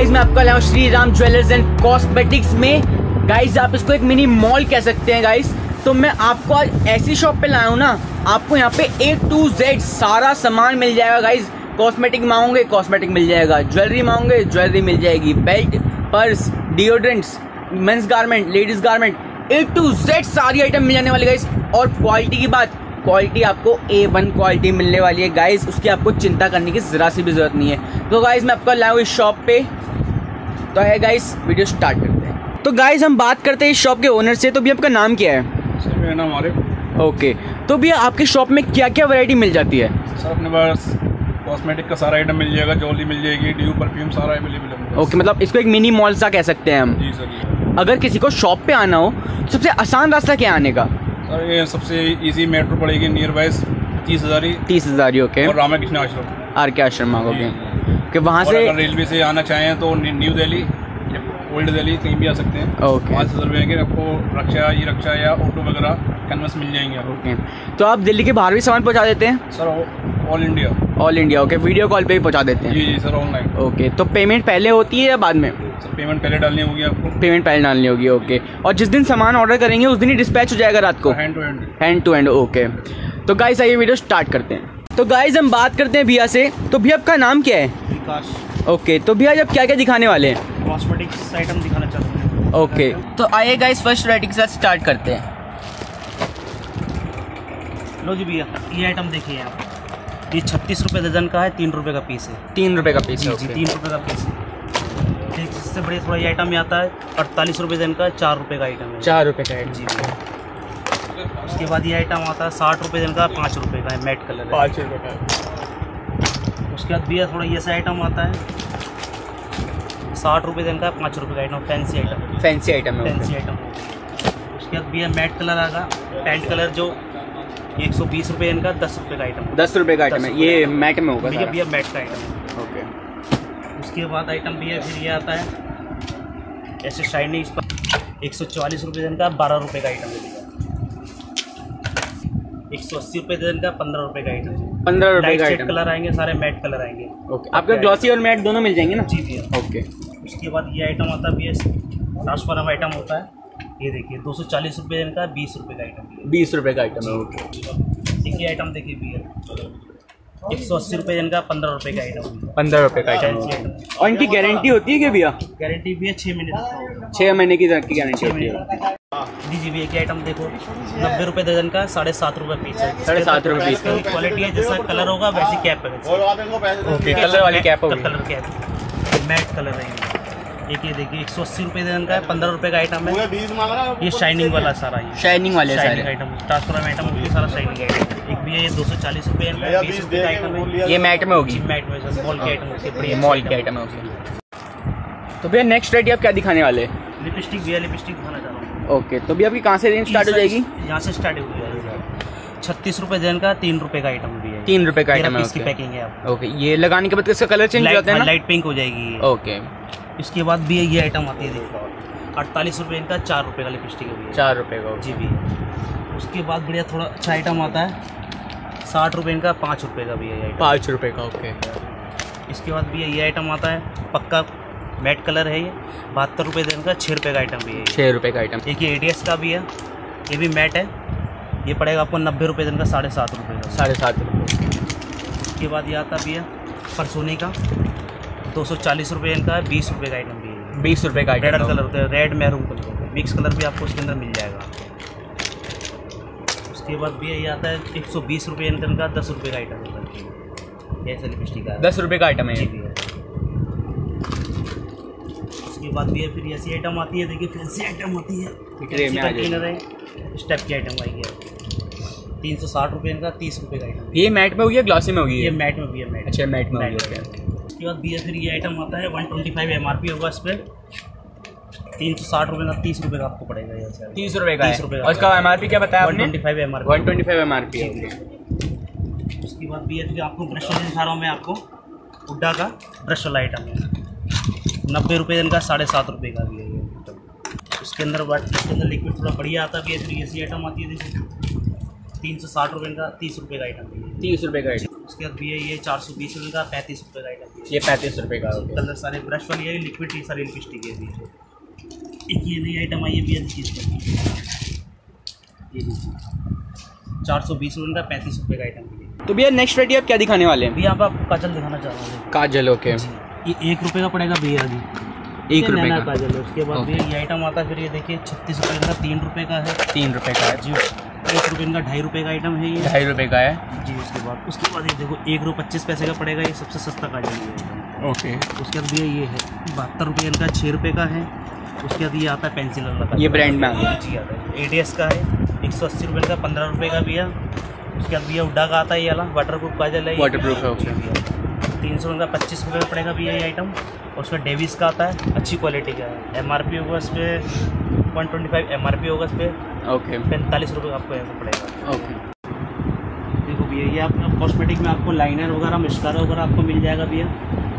Guys मैं आपका लाया Shri Ram jewellers and cosmetics में। गाइज़ आप इसको एक मिनी मॉल कह सकते हैं गाइज़ तो मैं आपको आज ऐसी शॉप पे लाया हूँ ना, आपको यहाँ पे ए टू जेड सारा सामान मिल जाएगा गाइज़ कॉस्मेटिक मांगोगे कॉस्मेटिक मिल जाएगा। ज्वेलरी मांगोगे ज्वेलरी मिल जाएगी। Belt purse deodorants men's garment ladies garment A to Z सारी आइटम मिल जाने वाली गाइज़ और क्वालिटी की बात क्वालिटी आपको ए वन क्वालिटी मिलने वाली है गाइज़ उसकी आपको चिंता करने की ज़रा सी भी ज़रूरत नहीं है. तो गाइज़ मैं आपको लाया हूँ इस शॉप पे. तो है गाइज़ वीडियो स्टार्ट करते हैं. तो गाइज़ हम बात करते हैं इस शॉप के ओनर से. तो भी आपका नाम क्या है? सर मेरा नाम आरिफ ओके तो भैया आपकी शॉप में क्या क्या वैरायटी मिल जाती है? सर अपने पास कॉस्मेटिक का सारा आइटम मिल जाएगा ज्वेलरी मिल जाएगी ड्यू परफ्यूम सारा अवेलेबल है ओके मतलब इसको एक मिनी मॉल सा कह सकते हैं हम. जी सर अगर किसी को शॉप पे आना हो तो सबसे आसान रास्ता क्या आने का? सर ये सबसे इजी मेट्रो पड़ेगी नियर बाई तीस हज़ार ही। तीस हज़ार ही ओके और रामाकृष्ण आश्रम। आर के आश्रम मांगोगे? कि वहाँ से अगर रेलवे से आना चाहें तो New New Delhi Old Delhi कहीं भी आ सकते हैं। ओके पाँच हज़ार रुपये के आपको रक्षा ई रक्षा या ऑटो वगैरह कैनवस मिल जाएँगे ओके तो आप दिल्ली के बाहर भी सामान पहुँचा देते हैं? Sir all India all India okay video call पे भी पहुँचा देते हैं। जी जी सर ऑनलाइन ओके तो पेमेंट पहले होती है या बाद में? सर पेमेंट पहले डालनी होगी आपको। पेमेंट पहले डालनी होगी ओके और जिस दिन सामान ऑर्डर करेंगे उस दिन ही डिस्पैच हो जाएगा रात को? Hand to hand hand to hand okay तो गाइस आइए वीडियो स्टार्ट करते हैं। तो गाइस हम बात करते हैं भैया से। तो भैया आपका नाम क्या है? विकास। ओके तो भैया जब क्या क्या दिखाने वाले हैं? कॉस्मेटिक्स आइटम दिखाना चाहते हैं। ओके तो आइए गाइस फ़र्स्ट वैरायटी के साथ स्टार्ट करते हैं। लो जी भैया ये आइटम देखिए आप। ये छत्तीस रुपये दर्जन का है तीन रुपये का पीस है। तीन रुपये का पीस है जी तीन रुपये का पीस है। ठीक इससे बढ़िया थोड़ा ये आइटम आता है अड़तालीस रुपये दर्जन का चार रुपये का आइटम है। चार रुपये का है जी उसके बाद ये आइटम आता है साठ रुपये दर्जन का पाँच रुपये का है मैट कलर पाँच रुपये का। उसके बाद भैया थोड़ा ये सा आइटम आता है। साठ रुपये दर्जन का पाँच रुपये का item fancy item fancy item है फैंसी आइटम उसके बाद भैया मैट कलर आएगा। पैंट कलर जो एक सौ बीस रुपये इनका दस रुपये का आइटम दस रुपए का आइटम है। ये। मैट में होगा भैया भैया मैट का आइटम ओके। उसके बाद आइटम भैया फिर ये आता है। ऐसे शाइनिंग एक सौ चालीस रुपये दिन का बारह रुपये का आइटम है एक सौ अस्सी रुपये दिन का पंद्रह रुपये का आइटम पंद्रह लाइट का आइटम कलर आएँगे सारे मैट कलर आएँगे। ओके। आपका ग्लॉसी और मैट दोनों मिल जाएँगे ना? जी भैया। ओके। उसके बाद ये आइटम आता है भैया ट्रांसफॉर्म आइटम होता है। ये देखिए दो सौ चालीस रुपये दिन का बीस रुपये का आइटम बीस रुपए का आइटम है ओके देखिए आइटम देखिए भैया एक सौ अस्सी रुपये दिन का पंद्रह रुपये का आइटम पंद्रह रुपये का आइटम है और इनकी गारंटी होती है क्या भैया? गारंटी भी है छः महीने छः महीने की की गारंटी होती महीने है जी जी भैया की आइटम देखो। नब्बे रुपये दर्जन का साढ़े सात रुपये पीस है। साढ़े सात रुपये पीस का क्वालिटी है जैसा कलर होगा वैसी कैप है ओके कलर वाली कैप होगी. कलर कैप मैट कलर है। एक ये देखिए एक सौ अस्सी रुपये दर्जन का है पंद्रह रुपये का आइटम है। ये शाइनिंग वाला सारा ये। शाइनिंग वाले शाइनिंग आइटम ट्रांसफॉर्म आइटम वो सारा शाइनिंग आइटम एक भी है ये दो सौ चालीस रुपये बीस रुपये का आइटम है। ये मैट में होगी। मैट में मॉल के आइटम होती है मॉल के आइटम है ओके तो भैया नेक्स्ट रेडी आप क्या दिखाने वाले? लिपस्टिक भैया लिपस्टिक दिखाना चाह रहा हूँ। ओके तो भैया आपकी कहाँ से रेंज स्टार्ट हो जाएगी? यहाँ से स्टार्ट हो जाएगी छत्तीस रुपये दर्जन का तीन रुपये का आइटम भी है। तीन रुपए का आइटम है पीस ओके पैकिंग है आप ओके ये लगाने के बाद इसका कलर चेंज हो जाता है हाँ, ना लाइट पिंक हो जाएगी ओके इसके बाद भी ये आइटम आती है देखो अड़तालीस रुपये इनका चार रुपये का लिपस्टिक है चार रुपये का। जी भी उसके बाद बढ़िया थोड़ा अच्छा आइटम आता है। साठ रुपये इनका पाँच रुपये का भी है पाँच रुपये का ओके। इसके बाद भी ये आइटम आता है पक्का मैट कलर है ये। बहत्तर रुपये दिन का छः रुपये का आइटम भी है छः रुपये का आइटम एक ये एडीएस का भी है ये भी मैट है। ये पड़ेगा आपको नब्बे रुपये दिन का साढ़े सात रुपये का। साढ़े सात रुपये उसके बाद ये आता भी है परसोनी का। दो सौ चालीस रुपये इनका है बीस रुपये का आइटम भी है। बीस रुपये का रेड कलर होता है रेड मैरून कलर होता है। मिक्स कलर भी आपको उसके अंदर मिल जाएगा। उसके बाद भी ये आता है एक सौ बीस रुपये इनका इनका दस रुपये का आइटम होता है। ये ऐसा लिपस्टिक का। दस रुपये का आइटम है उसके बाद भी है फिर ऐसी आइटम आती है देखिए फैंसी आइटम होती है। ट्रे में आ जाएगी। स्टेप की आइटम आएगी तीन सौ साठ रुपये इनका तीस रुपये का आइटम ये मैट में होगी या ग्लॉसी में होगी ये मैट में भी है मैट। अच्छा मैट में होगी उसके बाद है फिर ये आइटम आता है one twenty five M R P होगा इस पर तीन सौ साठ रुपये का तीस रुपये का आपको पड़ेगा ये सर। तीस रुपए का 30 है। रुपए का और इसका एमआरपी क्या बताया one twenty five M R one twenty five M R P उसके बाद है फिर आपको ब्रश दिखा रहा हूँ मैं आपको। हुड्डा का ब्रश वाला आइटम है नब्बे रुपये इनका साढ़े सात रुपये का भी है ये उसके अंदर उसके अंदर लिक्विड थोड़ा बढ़िया आता भी है ऐसी आइटम आती है देखिए तीन सौ साठ रुपये का तीस रुपये का आइटम तीस रुपए का आइटम उसके बाद भी है ये चार सौ बीस रुपये का पैंतीस रुपये का आइटम ये पैंतीस रुपये का कलर सारे ब्रश वाली है लिक्विड की सारी लिपस्टिक है भी एक ये नई आइटम आई है भी है इसका। ये चार सौ बीस रुपये का पैंतीस रुपये का आइटम भी तो भैया नेक्स्ट वैरायटी आप क्या दिखाने वाले हैं? पर आपको काजल दिखाना चाह रहा हूँ। काजल ओके ये एक रुपये का पड़ेगा भैया अभी। एक रुपये का। काजल है उसके बाद। भैया ये आइटम आता है फिर ये देखिए छत्तीस रुपये का तीन रुपये का है। तीन रुपये का है। जी। एक रुपये का ढाई रुपये का आइटम है ये। ढाई रुपये का है। जी उसके बाद उसके बाद ये देखो एक रुपये पच्चीस पैसे का पड़ेगा ये सबसे सस्ता का ये। Item okay. उसके बाद भैया ये है बहत्तर रुपये इनका छः रुपये का है। उसके बाद ये आता है पेंसिल वाला ये ब्रांड में आ गया। जी आता है। एडीएस का है एक सौ अस्सी रुपये का पंद्रह रुपये का भैया उसके बाद भैया उड्डा का आता है ये वाला वाटर प्रूफ का जल है वाटर प्रूफ है, तीन सौ रुपये का पच्चीस रुपये में पड़ेगा भैया ये आइटम और उसमें डेविस का आता है अच्छी क्वालिटी का है। एम आर पी होगा इस पर one twenty five M R P होगा इस पर ओके पैंतालीस रुपये आपको यहाँ पर पड़ेगा। ओके देखो भैया ये आपका कॉस्मेटिक में आपको लाइनर वगैरह मिस्कारा वगैरह आपको मिल जाएगा भैया।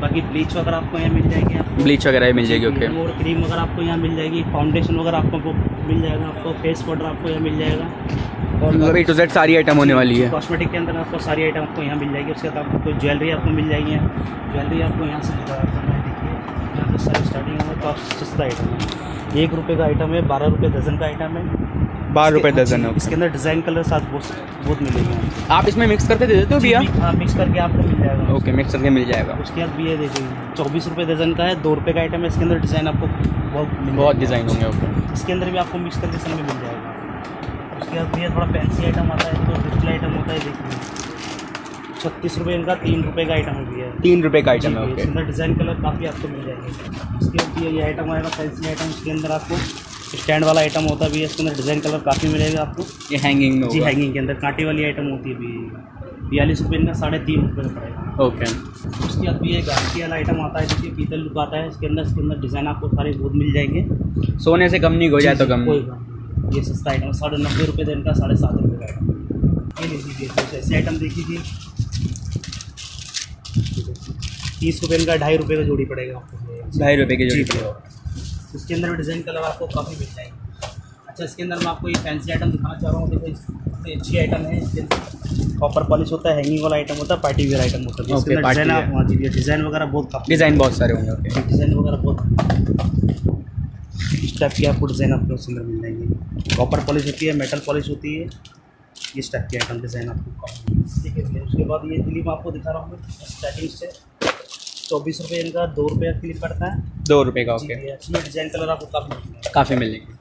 बाकी ब्लीच वगैरह आपको यहाँ मिल जाएगी ब्लीच वगैरह मिल जाएगी ओके और क्रीम वगैरह आपको यहाँ मिल जाएगी। फाउंडेशन वगैरह आपको मिल जाएगा आपको फेस पाउडर आपको यहाँ मिल जाएगा। और ए टू जेड सारी आइटम होने वाली है। कॉस्मेटिक के अंदर आपको सारी आइटम आपको यहाँ मिल जाएगी। उसके बाद आपको ज्वेलरी आपको मिल जाएगी ज्वेलरी आपको यहाँ से देखिए यहाँ से सारी स्टार्टिंग है तो आप सस्ता आइटम है। एक रुपये का आइटम है बारह रुपये दर्जन का आइटम है। बारह रुपये दर्जन है इसके अंदर डिज़ाइन कलर साथ बहुत बहुत मिलेंगे आप इसमें मिक्स करके दे देते हो भैया? हाँ मिक्स करके आपको मिल जाएगा। ओके मिक्स करके मिल जाएगा। उसके बाद भैया देखिए चौबीस रुपये दर्जन का है दो रुपये का आइटम है इसके अंदर डिज़ाइन आपको बहुत बहुत डिज़ाइन होंगे ओके इसके अंदर भी आपको मिक्स करके समय मिल जाएगा। उसके बाद भैया थोड़ा फैंसी आइटम आता है तो डिजिटल आइटम होता है देखिए। छत्तीस रुपये इनका तीन रुपये का आइटम भी है। तीन रुपये का आइटम है ओके इसके अंदर डिज़ाइन कलर काफ़ी आपको मिल जाएँगे। इसके बाद भैया ये आइटम आएगा फैंसी आइटम इसके अंदर आपको स्टैंड वाला आइटम होता भी है इसके अंदर डिज़ाइन कलर काफ़ी मिलेगा आपको। ये हैंगिंग में जी हैंगिंग के अंदर कांटे वाली आइटम होती है भी। बयालीस रुपये इनका साढ़े तीन रुपये का पड़ेगा। ओके उसके बाद भी एक गारंटी वाला आइटम आता है जिसके पीतल लुक आता है इसके अंदर इसके अंदर डिज़ाइन आपको सारे बहुत मिल जाएँगे। सोने से कम नहीं हो जाए तो कम। कोई बात ये सस्ता आइटम साढ़े नब्बे रुपये दिन का साढ़े सात रुपये का आइटम ये ले लीजिए ऐसे आइटम देख लीजिए तीस रुपये का ढाई रुपये का जोड़ी पड़ेगा आपको। ढाई रुपये की जोड़ी भैया। इसके अंदर भी डिज़ाइन कलर आपको काफ़ी मिल जाएँगे। अच्छा इसके अंदर मैं आपको ये फैंसी आइटम दिखाना चाह रहा हूँ। देखो अच्छी आइटम है। इसके अंदर कॉपर पॉलिश होता है हैंगिंग वाला आइटम होता है पार्टी वेयर आइटम होता है। इसके अंदर डिज़ाइन आप wear। हाँ जी डिज़ाइन वगैरह बहुत काफ़ी डिज़ाइन बहुत सारे होंगे डिज़ाइन वगैरह बहुत इस टाइप की आपको डिज़ाइन आपको उसके अंदर मिल जाएँगे। कॉपर पॉलिश होती है मेटल पॉलिश होती है। इस टाइप के आइटम डिज़ाइन आपको ठीक है भैया। उसके बाद ये क्लिप आपको दिखा रहा हूँ मैं स्टार्टिंग से। चौबीस रुपये इनका दो रुपये का क्लिप पड़ता है। दो रुपये का ओके इसमें डिज़ाइन कलर आपको काफ़ी काफ़ी मिल जाएँगे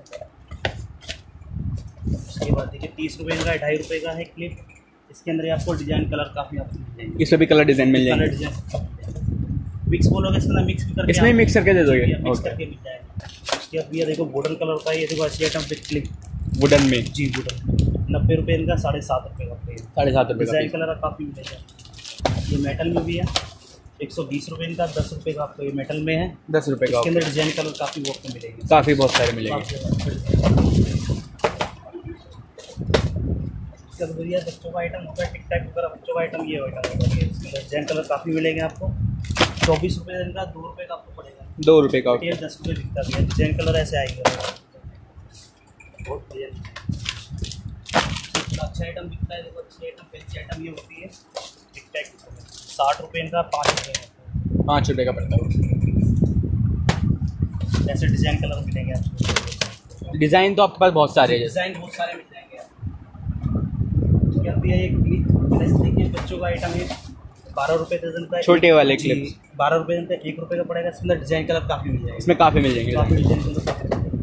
उसके बाद देखिए तीस रुपये का है ढाई रुपये का है क्लिप इसके अंदर आपको डिज़ाइन कलर काफ़ी आपको मिल जाएँगे। इसमें भी कलर डिज़ाइन मिल कलर जाएँगे। डिज़ाइन मिक्स बोलोगे इसके अंदर मिक्स भी करके इसमें मिक्स करके दे दोगे? मिक्स करके मिल जाएगा। उसके बाद भैया देखो गोल्डन कलर का ये देखो अच्छी आइटम विथ क्लिप वुडन में। जी वुडन नब्बे रुपये इनका साढ़े सात रुपये का प्लेन साढ़े सात रुपये डिज़ाइन का कलर काफ़ी मिलेगा। ये मेटल में भी है। एक सौ बीस रुपये इनका दस रुपये का आपको ये मेटल में है। दस रुपये का इसके अंदर डिज़ाइन कलर काफ़ी बहुत में मिलेगी। काफ़ी बहुत सारे मिलेंगे। भैया बच्चों का आइटम होता है टिक टैक वगैरह बच्चों का आइटम ये आइटम होगा डिज़ाइन कलर काफ़ी मिलेंगे आपको। चौबीस रुपये इनका दो रुपये का आपको पड़ेगा। दो रुपये का दस रुपये बिकता भी है। डिज़ाइन कलर ऐसे आएगा। बहुत बढ़िया। अच्छा आइटम बिकता है देखो अच्छी आइटम फैंसी आइटम ये होती है। टिक टैक साठ रुपये इनका पाँच रुपये पाँच रुपये का पड़ता है। ऐसे डिज़ाइन कलर मिलेंगे आपको। डिज़ाइन तो आपके पास बहुत सारे हैं डिज़ाइन बहुत सारे मिल जाएँगे उसके भैया एक क्लिप देखिए बच्चों का आइटम है बारह रुपये दर्जन का छोटे वाले clips। बारह रुपये दर्जन का एक रुपये का पड़ेगा इसके अंदर डिज़ाइन कलर काफ़ी मिल जाएगा। इसमें काफ़ी मिल जाएँगे। काफ़ी डिज़ाइन कलर काफ़ी मिल जाएगा।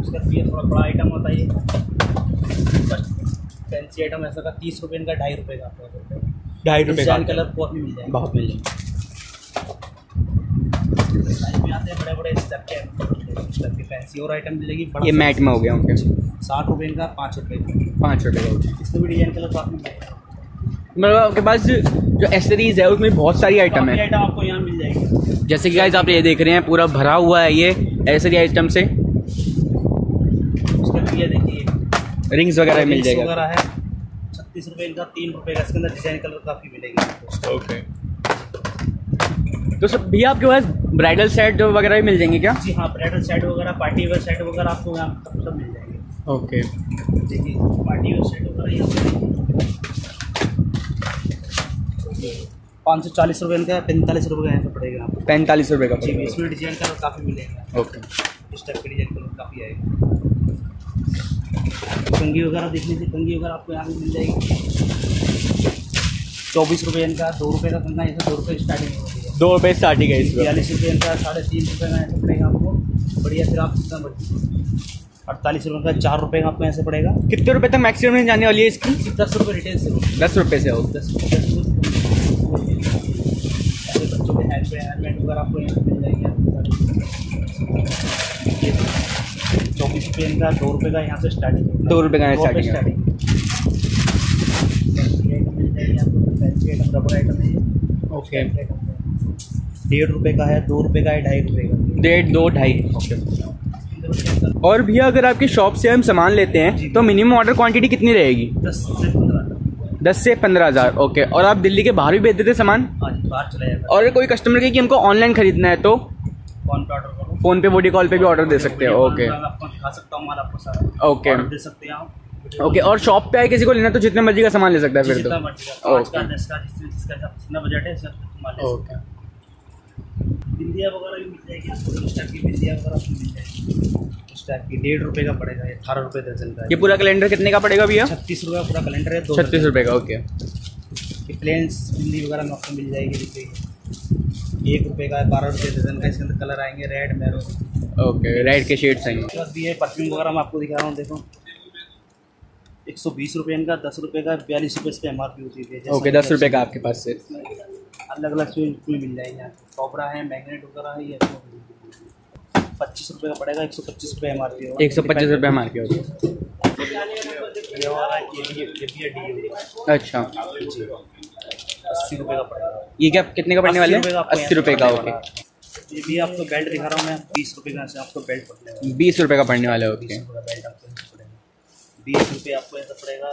उसके थोड़ा बड़ा आइटम होता है ये। फैंसी आइटम ऐसा का तीस रुपये का ढाई रुपये का आपको ढाई रुपये का। कलर काफ़ी मिल जाएगा। बहुत मिल जाएँगे। हैं बड़े बड़े स्टेप के फैंसी और आइटम मिलेगी ये मैट में हो गया साठ रुपये का पाँच रुपये का। पाँच रुपये का इसमें भी डिज़ाइन कलर काफ़ी मिलेगा मतलब आपके पास जो एसेसरीज है उसमें बहुत सारी आइटम है। आइटम आपको यहाँ मिल जाएगी। जैसे कि आप ये देख रहे हैं पूरा भरा हुआ है ये एसेसरी आइटम से उसके लिए देखिए रिंग्स वगैरह मिल जाएगा। वगैरह है। छत्तीस रुपये इनका तीन रुपये का इसके अंदर डिज़ाइन कलर काफ़ी मिलेगी ओके तो सब भैया आपके पास ब्राइडल सेट वगैरह भी मिल जाएँगे क्या? जी हाँ ब्राइडल सेट वगैरह पार्टी वेयर सेट वगैरह आपको यहाँ सब सब मिल जाएँगे। ओके देखिए पार्टी वेयर सेट वगैरह यहाँ पाँच सौ चालीस रुपये का पैंतालीस रुपये का ऐसा पड़ेगा आपको। पैंतालीस रुपये का जी इसमें डिज़ाइन कलर काफ़ी मिलेगा। ओके इस टाइप के डिज़ाइन कलर काफ़ी आएगा। कंगी वगैरह देख लीजिए कंगी वगैरह आपको यहाँ पे मिल जाएगी चौबीस रुपये इनका दो रुपये का कंगा ऐसा दो रुपये स्टार्टिंग होती है दो रुपये स्टार्टिंग है इसमें बयालीस रुपये इनका साढ़े तीन रुपये का ऐसा पड़ेगा आपको बढ़िया फिर आप जितना बढ़िया अड़तालीस रुपये का चार रुपये का आपको ऐसे पड़ेगा कितने रुपये तक मैक्सिमम जाने वाली है इसकी दस रुपये रिटेल से दस रुपये से हो दस वगैरह आपको यहाँ पे मिल जाएँगे रुपये इनका दो रुपये का यहाँ से स्टार्टिंग दो रुपये का रुपये starting है। रबर आइटम है। ओके डेढ़ रुपये का है दो रुपये का है ढाई रुपये का। डेढ़ दो ढाई। और भैया अगर आपकी शॉप से हम सामान लेते हैं तो मिनिमम ऑर्डर क्वांटिटी कितनी रहेगी? दस से पंद्रह दस से पंद्रह हज़ार ओके और आप दिल्ली के बाहर भी भेज देते सामान? आज बाहर चला जाएगा और कोई कस्टमर के कि हमको ऑनलाइन खरीदना है तो? फ़ोन पे वीडियो कॉल पे भी ऑर्डर दे सकते हैं ओके माल आपको सारा ओके ऑर्डर दे सकते हैं आप। ओके और शॉप पे आए किसी को लेना तो जितने मर्ज़ी का सामान ले सकता है फिर तो। ओके दस का। जिसका जिसका जितना बजट है सब माल ले सकते ओके बिंदिया वगैरह भी मिल जाएगी आपको इस टाइप की बिंदिया वगैरह मिल जाएगी। इस टाइप की डेढ़ रुपये का पड़ेगा ये अठारह रुपये दर्जन का ये पूरा कैलेंडर कितने का पड़ेगा भैया? छत्तीस रुपये का पूरा कैलेंडर है छत्तीस रुपये का ओके प्लेन्स बिंदी वगैरह में आपको मिल जाएगी एक रुपये का है बारह रुपये दर्जन का इसके अंदर कलर आएँगे रेड मैरून ओके राइट के शेड्स आएँगे। भी है परफ्यूम वगैरह मैं आपको दिखा रहा हूँ देखो। एक सौ बीस रुपये इनका दस रुपये का बयालीस रुपये इस पर एम आर पी होती है ओके दस रुपये का आपके पास से अलग अलग स्विच में मिल जाएँगे आपको कॉपरा है मैग्नेट वगैरह है ये पच्चीस रुपये का पड़ेगा एक सौ पच्चीस रुपये एम आर पी एक सौ पच्चीस रुपये ये भी है होगा अच्छा। अस्सी रुपये का पड़ेगा। ये क्या कितने का पड़ने वाले 80 रुपये का हैं आपको अस्सी रुपये का ओके। ये भी आपको बेल्ट दिखा रहा हूँ मैं बीस रुपये का आपको बेल्ट पड़ने वाला। बीस रुपये का पड़ने वाला है ओके। का बीस रुपये आपको ऐसा पड़ेगा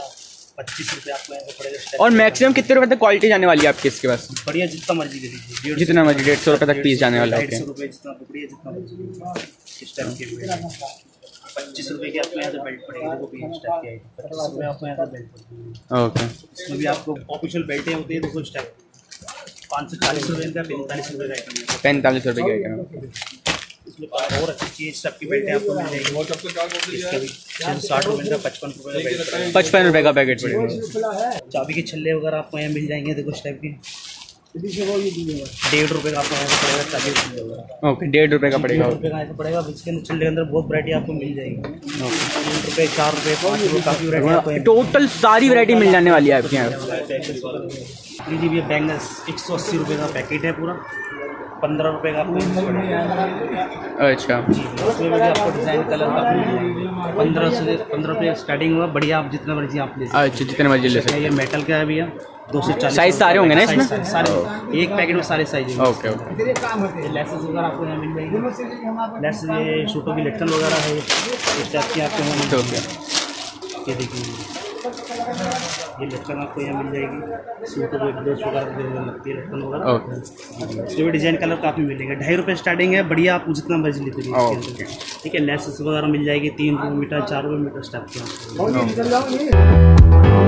पच्चीस रुपये आपको ऐसा पड़ेगा और मैक्सिमम कितने रुपये तक क्वालिटी जाने वाली है आपके इसके पास? बढ़िया जितना मर्ज़ी ले लीजिए जितना मर्ज़ी डेढ़ सौ रुपये तक पीस जाने वाला है डेढ़ सौ रुपये जितना बढ़िया जितना मर्ज़ी इस टाइप के पच्चीस रुपये की आपको यहाँ से बेल्ट पड़ेगी देखो भी इस की आएगी पच्चीस रुपये आपको यहाँ से बेल्ट पड़ेगी ओके इसमें भी आपको ऑफिशियल बेल्टें होती है देखो इस टाइप पाँच सौ चालीस रुपये का पैंतालीस रुपये का आइटम है। पैंतालीस रुपये की आएगा इसमें और अच्छी चीज़ सब की बेल्टें आपको मिल जाएगी। इसका भी छः सौ साठ रुपये का पचपन रुपये का पचपन रुपये का पैकेट पड़ेगा चाबी के छल्ले वगैरह आपको यहाँ मिल जाएँगे देखो इस टाइप के। डेढ़ रुपये का आपको पड़ेगा के वगैरह ओके डेढ़ रुपये का पड़ेगा। रुपये का ऐसा पड़ेगा इसके अंदर छल्ले के अंदर बहुत वरायटी आपको मिल जाएगी। तीन रुपये चार रुपये काफ़ी वरायटी टोटल सारी वरायटी मिल जाने वाली है आपके यहाँ। जी जी भैया बैंगल्स एक सौ अस्सी रुपये का पैकेट है पूरा। पंद्रह रुपये का पड़ेगा अच्छा। जी इसमें भी आपको डिज़ाइन कलर का पंद्रह से पंद्रह रुपये स्टार्टिंग हुआ बढ़िया आप जितना मर्ज़ी आप ले सकते अच्छा जितने मर्ज़ी ले सकते हैं। ये मेटल का है भैया दो सौ चालीस Size सारे होंगे ना इसमें? सारे एक पैकेट में सारे साइज़ ओके ओके लेसेस वगैरह आपको यहाँ मिल जाएँगे। लेस ये शूटों की लटकन वगैरह है इस टाइप की आपको यहाँ मिल ये देखिए। ये लटकन आपको यहाँ मिल जाएगी। सूट को ब्लाउज वगैरह जो लगती है लटकन वगैरह। ओके। इसमें भी डिज़ाइन कलर काफ़ी मिलेगा। ढाई रुपये स्टार्टिंग है बढ़िया आप जितना मर्ज़ी लेते अंदर। ठीक है लेसेस वगैरह मिल जाएगी तीन रुपये मीटर चार रुपये मीटर स्टार्ट की। आपको